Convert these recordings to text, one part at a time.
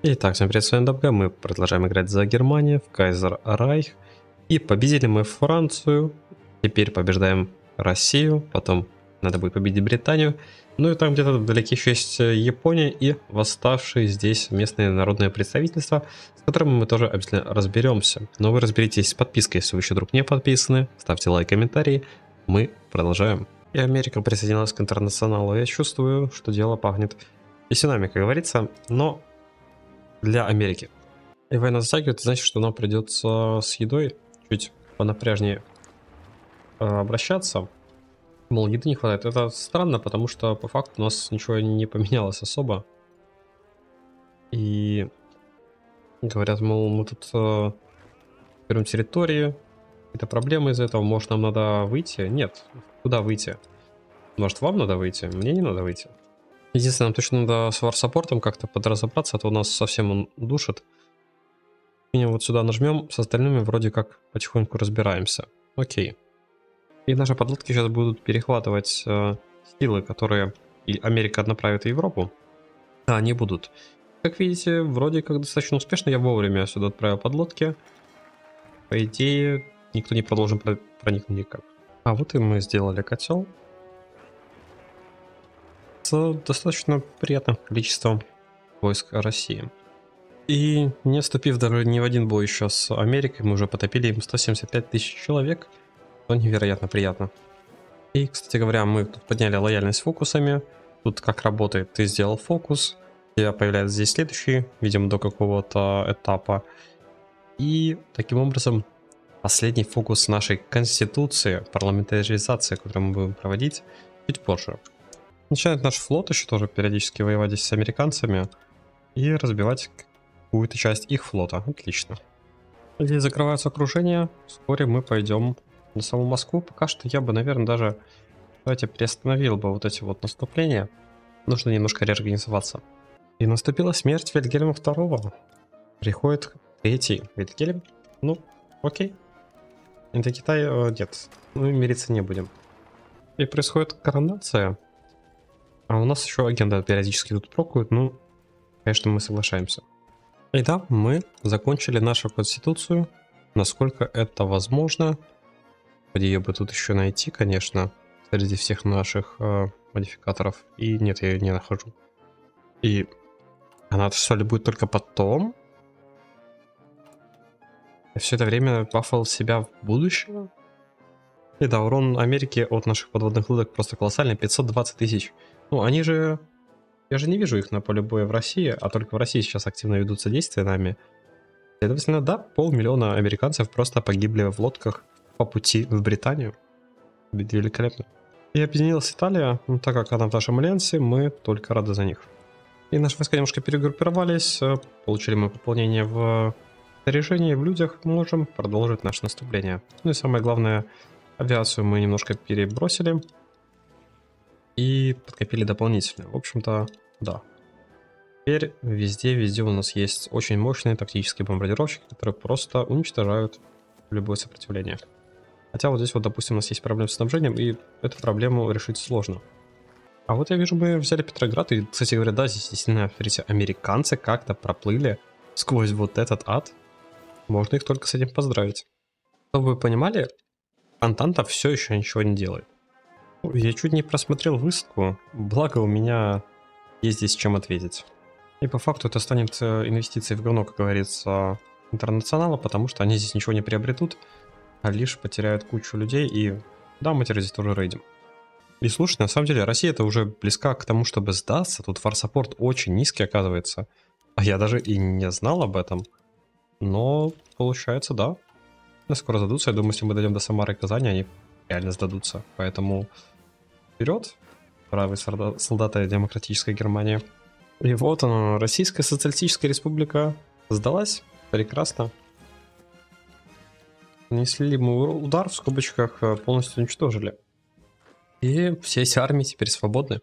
Итак, всем привет, с вами Добга. Мы продолжаем играть за Германию в Кайзер Райх. И победили мы Францию. Теперь побеждаем Россию. Потом надо будет победить Британию. Ну и там где-то вдалеке еще есть Япония и восставшие здесь местные народные представительства, с которыми мы тоже обязательно разберемся. Но вы разберитесь с подпиской, если вы еще вдруг не подписаны. Ставьте лайк, комментарии. Мы продолжаем. И Америка присоединилась к интернационалу. Я чувствую, что дело пахнет весенами, как говорится. Но для Америки. И война затягивает, значит, что нам придется с едой чуть понапряжнее э, обращаться. Мол, еды не хватает. Это странно, потому что по факту у нас ничего не поменялось особо. И говорят, мол, мы тут э, берем территории, это проблемы из-за этого, может нам надо выйти? Нет, куда выйти? Может вам надо выйти? Мне не надо выйти. Единственное, нам точно надо с варсаппортом как-то подразобраться, а то у нас совсем он душит. И вот сюда нажмем, с остальными вроде как потихоньку разбираемся. Окей. И наши подлодки сейчас будут перехватывать э, силы, которые и Америка направит в Европу. Да, они будут. Как видите, вроде как достаточно успешно я вовремя сюда отправил подлодки. По идее, никто не продолжит проникнуть никак. А вот и мы сделали котел с достаточно приятным количеством войск России. И не вступив даже ни в один бой еще с Америкой, мы уже потопили им 175 тысяч человек, что невероятно приятно. И, кстати говоря, мы тут подняли лояльность фокусами. Тут как работает, ты сделал фокус, у тебя появляется здесь следующий, видимо, до какого-то этапа. И таким образом последний фокус нашей конституции, парламентаризации, которую мы будем проводить чуть позже. Начинает наш флот еще тоже периодически воевать здесь с американцами и разбивать какую-то часть их флота. Отлично. Здесь закрываются окружения. Вскоре мы пойдем на саму Москву. Пока что я бы, наверное, даже давайте приостановил бы вот эти вот наступления. Нужно немножко реорганизоваться. И наступила смерть Вильгельма II. Приходит третий Вильгельм. Ну, окей. Это Китай, э, нет. Мы мириться не будем. И происходит коронация а у нас еще агенда периодически тут прокуют, ну, конечно, мы соглашаемся. И да, мы закончили нашу конституцию, насколько это возможно. Ее бы тут еще найти, конечно, среди всех наших э, модификаторов. И нет, я ее не нахожу. И она что ли будет только потом? И все это время бафал себя в будущее? И да, урон Америки от наших подводных лодок просто колоссальный, 520 тысяч. Ну, они же... Я же не вижу их на поле боя в России, а только в России сейчас активно ведутся действия нами. Следовательно, да, полмиллиона американцев просто погибли в лодках по пути в Британию. Великолепно. И объединилась Италия, ну, так как она в нашем альянсе, мы только рады за них. И наши войска немножко перегруппировались, э, получили мы пополнение в снаряжении, в людях, можем продолжить наше наступление. Ну и самое главное, авиацию мы немножко перебросили, и подкопили дополнительно. В общем-то, да. Теперь везде, везде у нас есть очень мощные тактические бомбардировщики, которые просто уничтожают любое сопротивление. Хотя вот здесь вот, допустим, у нас есть проблемы с снабжением, и эту проблему решить сложно. А вот я вижу, мы взяли Петроград, и, кстати говоря, да, здесь действительно, смотрите, американцы как-то проплыли сквозь вот этот ад. Можно их только с этим поздравить. Чтобы вы понимали, Антанта все еще ничего не делает. Я чуть не просмотрел высадку, благо у меня есть здесь чем ответить. И по факту это станет э, инвестицией в говно, как говорится, интернационала, потому что они здесь ничего не приобретут, а лишь потеряют кучу людей, и да, мы теперь здесь тоже рейдим. И слушай, на самом деле Россия это уже близка к тому, чтобы сдаться, тут фарсаппорт очень низкий оказывается, а я даже и не знал об этом. Но получается, да. Скоро сдадутся, я думаю, если мы дойдем до Самары и Казани, они реально сдадутся. Поэтому вперед, правые солдаты демократической Германии. И вот она, Российская Социалистическая Республика сдалась. Прекрасно. Нанесли мы удар, в скобочках э, полностью уничтожили. И все эти армии теперь свободны.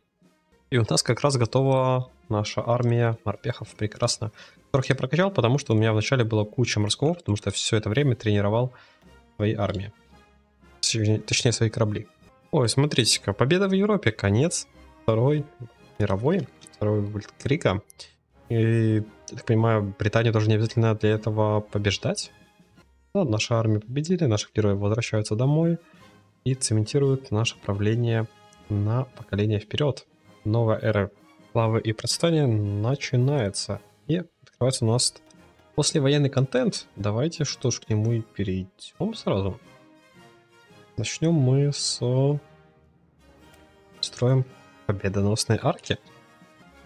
И у нас как раз готова наша армия морпехов, прекрасно. Которых я прокачал, потому что у меня вначале была куча морского, потому что я все это время тренировал свои армии точнее свои корабли. Ой, смотрите-ка, победа в Европе, конец Второй мировой, Второй Вольткрика. И я так понимаю, Британию тоже не обязательно для этого побеждать. Но наши армии победили, наши герои возвращаются домой и цементируют наше правление на поколение вперед. Новая эра славы и процветания начинается. И открывается у нас послевоенный контент. Давайте что ж к нему и перейдем сразу. Начнем мы с строем победоносной арки.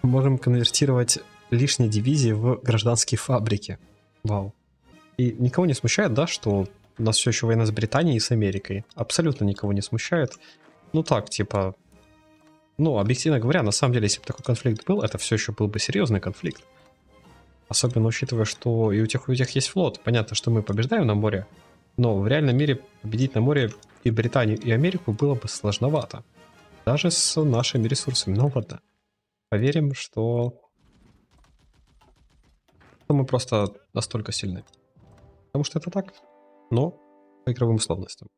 Можем конвертировать лишние дивизии в гражданские фабрики. Вау. И никого не смущает, да, что у нас все еще война с Британией и с Америкой. Абсолютно никого не смущает. Ну так, типа... Ну, объективно говоря, на самом деле, если бы такой конфликт был, это все еще был бы серьезный конфликт. Особенно учитывая, что и у тех, и у тех есть флот. Понятно, что мы побеждаем на море, но в реальном мире победить на море и Британию, и Америку было бы сложновато. Даже с нашими ресурсами. Ну ладно. Поверим, что... что мы просто настолько сильны. Потому что это так, но по игровым условностям.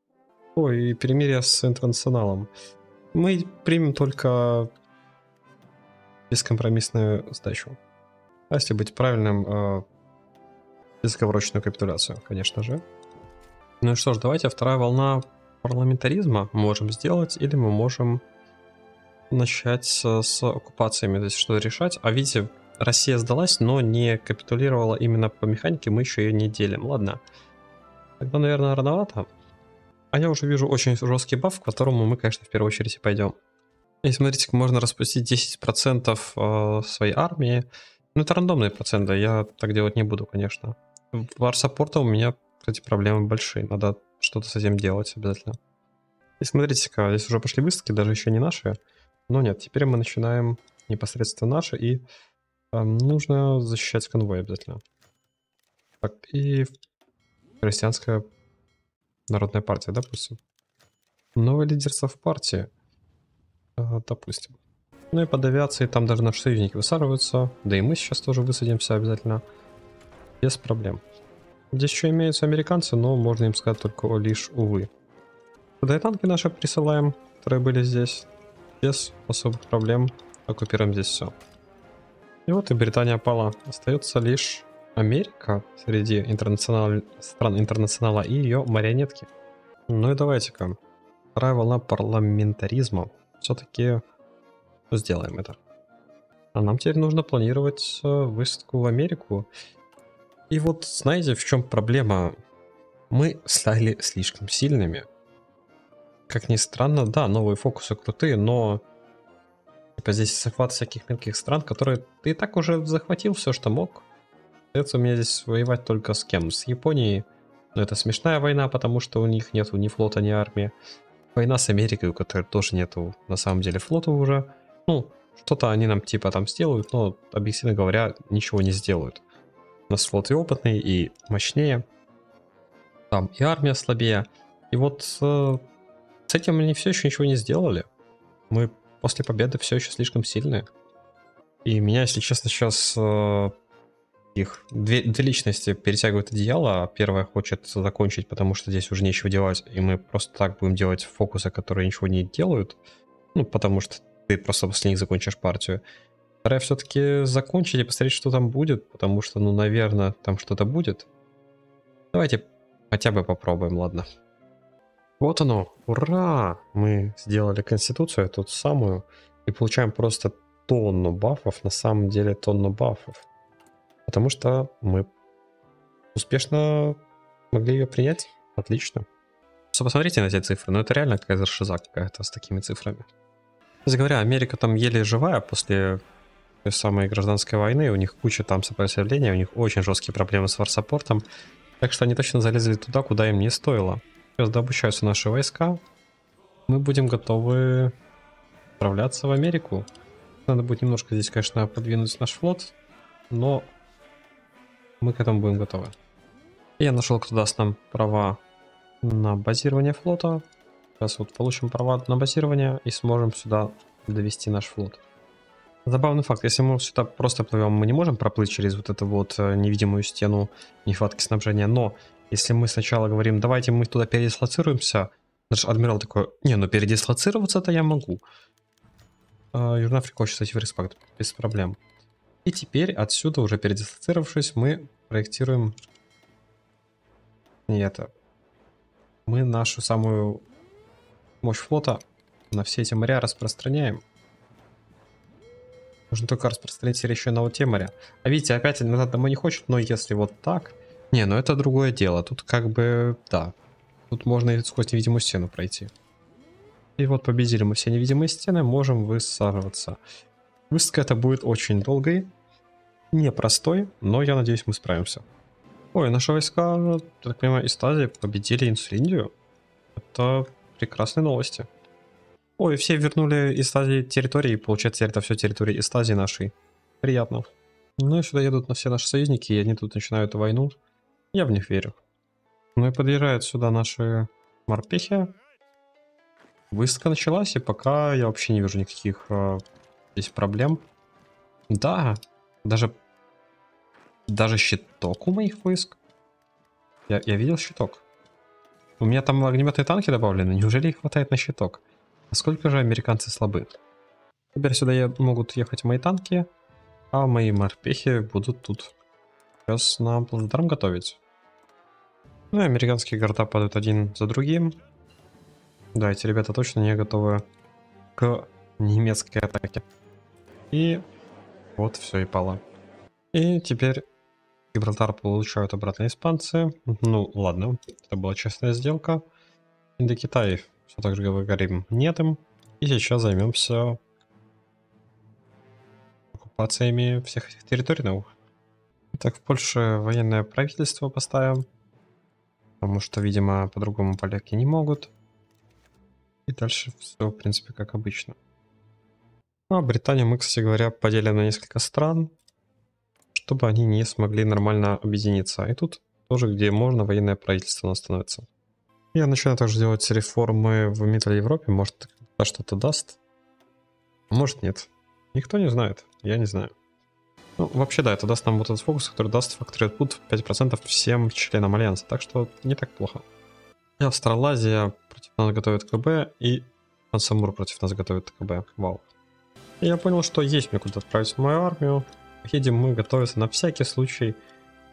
Ой, и перемирие с интернационалом. Мы примем только бескомпромиссную сдачу. А если быть правильным, э, безоговорочную капитуляцию, конечно же. Ну и что ж, давайте вторая волна парламентаризма можем сделать, или мы можем начать с, с оккупациями, то есть что решать. А видите, Россия сдалась, но не капитулировала именно по механике, мы еще ее не делим. Ладно. Тогда, наверное, рановато. А я уже вижу очень жесткий баф, к которому мы, конечно, в первую очередь и пойдем. И смотрите, можно распустить 10% э, своей армии. Ну, это рандомные проценты, я так делать не буду, конечно. В саппорта у меня, кстати, проблемы большие. Надо что-то с этим делать обязательно. И смотрите-ка, здесь уже пошли выставки, даже еще не наши. Но нет, теперь мы начинаем непосредственно наши, и э, нужно защищать конвой обязательно. Так, и христианская народная партия, допустим. Новое лидерство в партии, э, допустим. Ну и под авиацией там даже наши союзники высаживаются, да и мы сейчас тоже высадимся обязательно. Без проблем. Здесь еще имеются американцы, но можно им сказать только лишь увы. Туда и танки наши присылаем, которые были здесь без особых проблем оккупируем здесь все. И вот и Британия пала. Остается лишь Америка среди интернационал... стран интернационала и ее марионетки. Ну и давайте-ка. Вторая волна парламентаризма. Все-таки сделаем это. А нам теперь нужно планировать э, высадку в Америку. И вот знаете, в чем проблема? Мы стали слишком сильными как ни странно, да, новые фокусы крутые, но типа здесь захват всяких мелких стран, которые ты и так уже захватил все, что мог. Остается у меня здесь воевать только с кем? С Японией. Но это смешная война, потому что у них нету ни флота, ни армии. Война с Америкой, у которой тоже нету на самом деле флота уже. Ну, что-то они нам типа там сделают, но, объективно говоря, ничего не сделают. У нас флот и опытный, и мощнее. Там и армия слабее. И вот э, с этим они все еще ничего не сделали. Мы после победы все еще слишком сильные. И меня, если честно, сейчас э, их две, две личности перетягивают одеяло, а первая хочет закончить, потому что здесь уже нечего делать, и мы просто так будем делать фокусы, которые ничего не делают, ну, потому что ты просто после них закончишь партию. Вторая все-таки закончить и посмотреть, что там будет, потому что, ну, наверное, там что-то будет. Давайте хотя бы попробуем, ладно. Вот оно, ура! Мы сделали конституцию, тут самую, и получаем просто тонну бафов, на самом деле тонну бафов. Потому что мы успешно могли ее принять. Отлично. Просто посмотрите на эти цифры, ну это реально какая-то шиза какая-то с такими цифрами. Кстати говоря, Америка там еле живая после самой гражданской войны, у них куча там сопротивления, у них очень жесткие проблемы с варсаппортом, так что они точно залезли туда, куда им не стоило. Сейчас обучаются наши войска. Мы будем готовы отправляться в Америку. Надо будет немножко здесь, конечно, подвинуть наш флот, но мы к этому будем готовы. Я нашел, кто даст нам права на базирование флота. Сейчас вот получим права на базирование и сможем сюда довести наш флот. Забавный факт, если мы сюда просто плывем, мы не можем проплыть через вот эту вот э, невидимую стену нехватки снабжения, но если мы сначала говорим, давайте мы туда передислоцируемся, наш адмирал такой, не, ну передислоцироваться-то я могу. А, Южная Африка хочет, кстати, в респект, без проблем. И теперь отсюда, уже передислоцировавшись, мы проектируем... Не это. Мы нашу самую мощь флота на все эти моря распространяем. Нужно только распространить еще на моря. А видите, опять иногда домой не хочет, но если вот так... Не, ну это другое дело. Тут как бы, да. Тут можно и сквозь невидимую стену пройти. И вот победили мы все невидимые стены, можем высаживаться. Высадка это будет очень долгой, непростой, но я надеюсь мы справимся. Ой, наши войска, так понимаю, из Тазии победили Инсулиндию. Это прекрасные новости. Ой, все вернули из Азии территории, получается, это все территории из Азии нашей. Приятно. Ну и сюда едут на все наши союзники, и они тут начинают войну. Я в них верю. Ну и подъезжают сюда наши морпехи. Выставка началась, и пока я вообще не вижу никаких э, здесь проблем. Да, даже, даже щиток у моих войск. Я, я видел щиток. У меня там огнеметные танки добавлены, неужели их хватает на щиток? Насколько же американцы слабы? Теперь сюда могут ехать мои танки, а мои морпехи будут тут. Сейчас нам плацдарм готовить. Ну и американские города падают один за другим. Да, эти ребята точно не готовы к немецкой атаке. И вот все и пало. И теперь Гибралтар получают обратно испанцы. Ну, ладно, это была честная сделка. Индокитай все так же говорим нет им. И сейчас займемся оккупациями всех этих территорий новых. Так, в Польше военное правительство поставим. Потому что, видимо, по-другому поляки не могут. И дальше все, в принципе, как обычно. Ну, а Британию мы, кстати говоря, поделим на несколько стран, чтобы они не смогли нормально объединиться. И тут тоже, где можно, военное правительство становится. Я начинаю также делать реформы в Миттл Европе. Может, что-то даст? Может, нет. Никто не знает. Я не знаю. Ну, вообще, да, это даст нам вот этот фокус, который даст Factory Output 5% всем членам Альянса. Так что не так плохо. И Австралазия против нас готовит КБ, и Ансамур против нас готовит КБ. Вау. И я понял, что есть мне куда отправить мою армию. Едем мы готовиться на всякий случай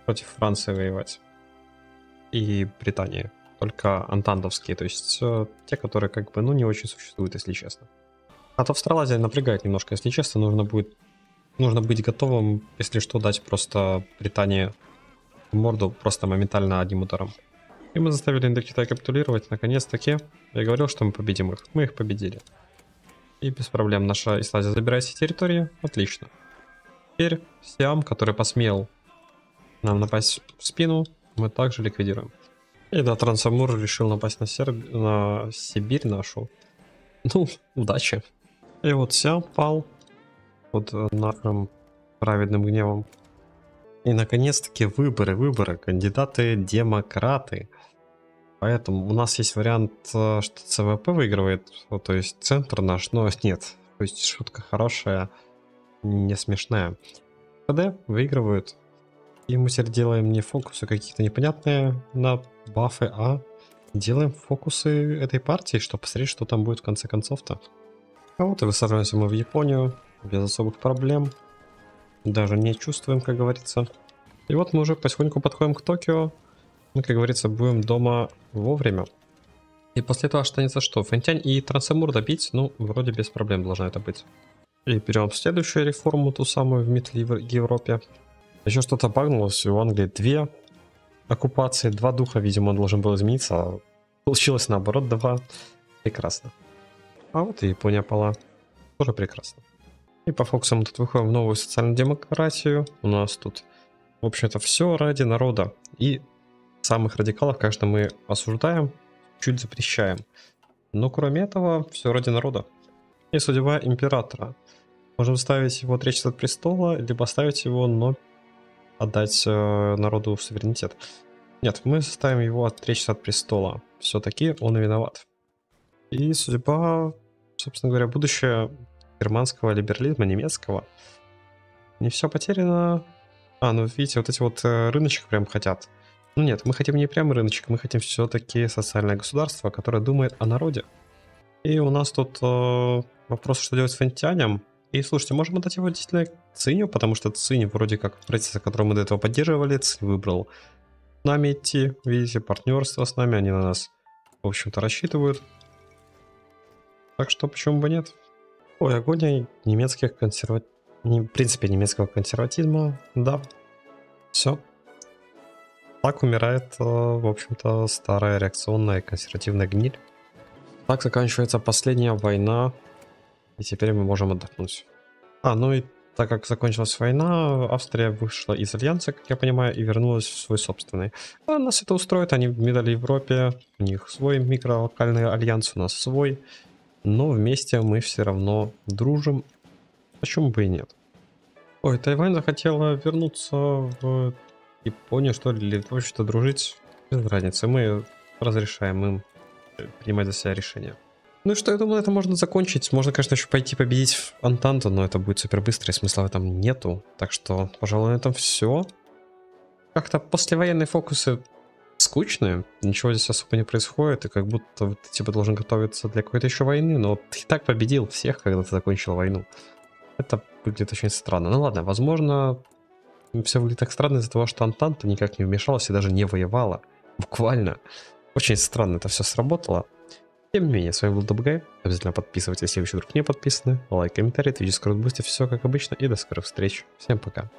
против Франции воевать. И Британии только антандовские, то есть э, те, которые как бы, ну, не очень существуют, если честно. А то Австралазия напрягает немножко, если честно, нужно будет, нужно быть готовым, если что, дать просто Британии морду просто моментально одним ударом. И мы заставили Индокитай капитулировать, наконец-таки. Я говорил, что мы победим их. Мы их победили. И без проблем наша Исландия забирает все территории. Отлично. Теперь Сиам, который посмел нам напасть в спину, мы также ликвидируем. И да, Трансамур решил напасть на, Серб... на Сибирь нашу. Ну, удачи. И вот Сиам пал под нашим праведным гневом. И наконец-таки выборы, выборы, кандидаты демократы. Поэтому у нас есть вариант, э, что ЦВП выигрывает, вот, то есть центр наш, но нет. То есть шутка хорошая, не смешная. КД выигрывают. И мы теперь делаем не фокусы какие-то непонятные на бафы, а делаем фокусы этой партии, чтобы посмотреть, что там будет в конце концов-то. А вот и высаживаемся мы в Японию, без особых проблем. Даже не чувствуем, как говорится. И вот мы уже потихоньку подходим к Токио. Мы, как говорится, будем дома вовремя. И после этого останется что? Фэнтянь и Трансамур добить? Ну, вроде без проблем должна это быть. И берем следующую реформу, ту самую в Мидл Европе. Еще что-то багнулось, у Англии две оккупации, два духа, видимо, должен был измениться, а получилось наоборот два. Прекрасно. А вот и Япония пала. Тоже прекрасно. И по фокусам мы тут выходим в новую социальную демократию. У нас тут, в общем-то, все ради народа. И самых радикалов, конечно, мы осуждаем, чуть запрещаем. Но кроме этого, все ради народа. И судьба императора. Можем ставить его отречься от престола, либо ставить его, но отдать э, народу суверенитет. Нет, мы заставим его отречься от престола. Все-таки он и виноват. И судьба, собственно говоря, будущее германского либерализма, немецкого. Не все потеряно. А, ну видите, вот эти вот э, рыночек прям хотят. Ну нет, мы хотим не прям рыночек, мы хотим все-таки социальное государство, которое думает о народе. И у нас тут э, вопрос, что делать с фентянем. И слушайте, можем отдать его действительно Циню, потому что Цинь вроде как правительство, которое мы до этого поддерживали, Цинь выбрал с нами идти, видите, партнерство с нами, они на нас, в общем-то, рассчитывают. Так что почему бы нет? Ой, огонь немецких консерва... В принципе, немецкого консерватизма, да. Все. Так умирает, э, в общем-то, старая реакционная консервативная гниль. Так заканчивается последняя война, и теперь мы можем отдохнуть. А, ну и так как закончилась война, Австрия вышла из Альянса, как я понимаю, и вернулась в свой собственный. А нас это устроит, они в Мидале Европе, у них свой микролокальный альянс, у нас свой. Но вместе мы все равно дружим. Почему бы и нет? Ой, Тайвань захотела вернуться в Японию, что ли, или вообще-то дружить. Без разницы, мы разрешаем им принимать за себя решения. Ну что, я думаю, это можно закончить. Можно, конечно, еще пойти победить в Антанту, но это будет супер быстро, и смысла в этом нету. Так что, пожалуй, на этом все. Как-то послевоенные фокусы скучные, ничего здесь особо не происходит, и как будто ты типа должен готовиться для какой-то еще войны, но ты и так победил всех, когда ты закончил войну. Это выглядит очень странно. Ну ладно, возможно, все выглядит так странно из-за того, что Антанта никак не вмешалась и даже не воевала. Буквально. Очень странно это все сработало. Тем не менее, с вами был Дабгай. Обязательно подписывайтесь, если вы еще вдруг не подписаны. Лайк, комментарий, твич, скорот все как обычно. И до скорых встреч. Всем пока.